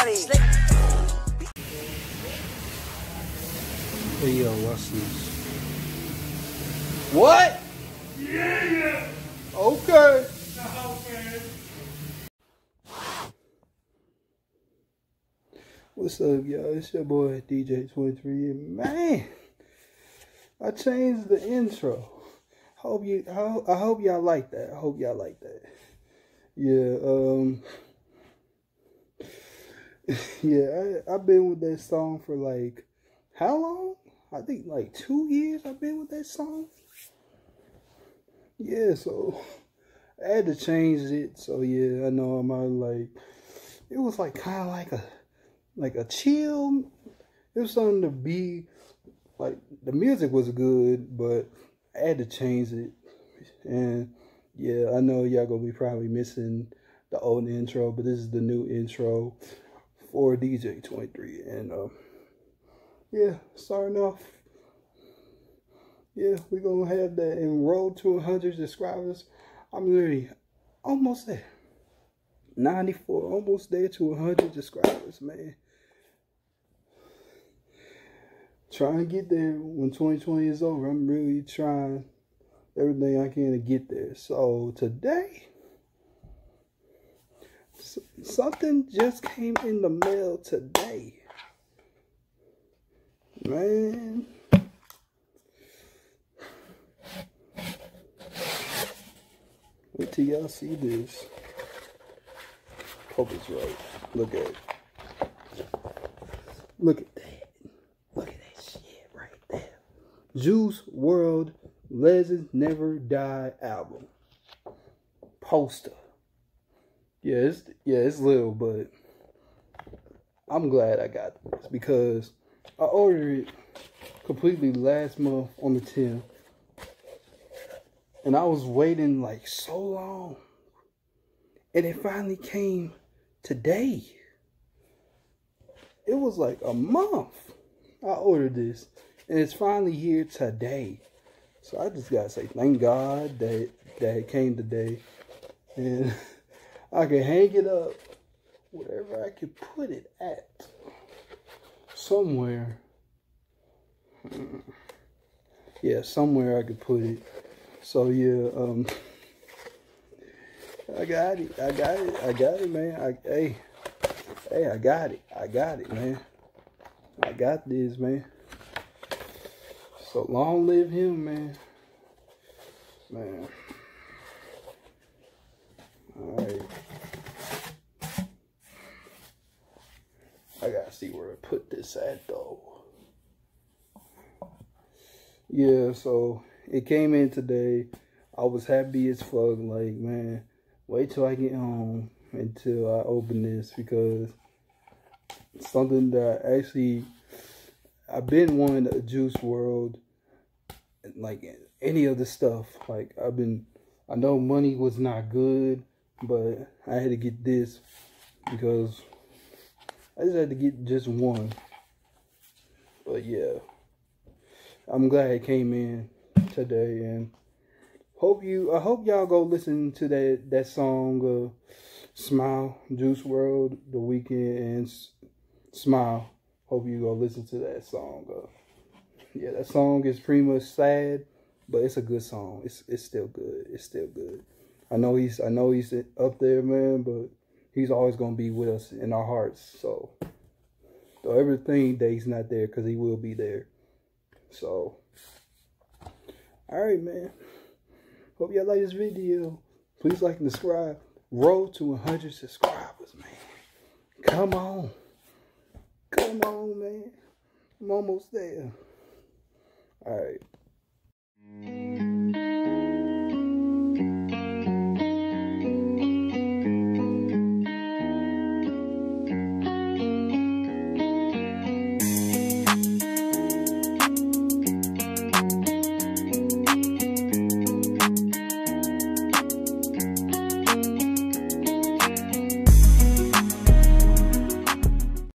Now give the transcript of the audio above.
Buddy. Hey yo, watch this. What? Yeah. Okay. What's up, y'all? It's your boy DJ23. And Man, I changed the intro. Hope you. I I hope y'all like that. I hope y'all like that. Yeah. Um. Yeah, I, I've been with that song for like how long? I think like two years. I've been with that song. Yeah, so I had to change it. So yeah, I know I'm like it was like kind of like a like a chill. It was something to be like the music was good, but I had to change it. And yeah, I know y'all gonna be probably missing the old intro, but this is the new intro for DJ 23. And um, yeah, starting off. Yeah, we're gonna have that to 100 subscribers. I'm literally almost there. 94, almost there to 100 subscribers, man. Trying to get there when 2020 is over. I'm really trying everything I can to get there. So today, something just came in the mail today. Man. Wait till y'all see this. Hope it's right. Look at it. Look at that. Look at that shit right there. Juice WRLD Legends Never Die album. Poster. Yeah, it's yeah, it's little, but I'm glad I got this because I ordered it completely last month on the 10th. And I was waiting like so long. And it finally came today. It was like a month. I ordered this. And it's finally here today. So I just gotta say thank God that that it came today. And I can hang it up wherever I can put it at. Somewhere. Yeah, somewhere I could put it. So yeah, um I got it. I got it. I got it, man. I hey. Hey, I got it. I got it, man. I got this, man. So long live him, man. Man. Alright. I gotta see where I put this at though. Yeah, so it came in today. I was happy as fuck. Like, man, wait till I get home until I open this because something that actually I've been wanting a Juice WRLD, like any of the stuff. Like I've been, I know money was not good, but I had to get this because I just had to get just one. But yeah. I'm glad it came in today and hope you I hope y'all go listen to that that song uh Smile Juice WRLD the Weeknd and Smile. Hope you go listen to that song. Uh, yeah, that song is pretty much sad, but it's a good song. It's it's still good. It's still good. I know he's I know he's up there, man, but he's always gonna be with us in our hearts. So, so everything that he's not there, cause he will be there. So, all right, man. Hope y'all like this video. Please like and subscribe. Road to 100 subscribers, man. Come on. Come on, man. I'm almost there. All right.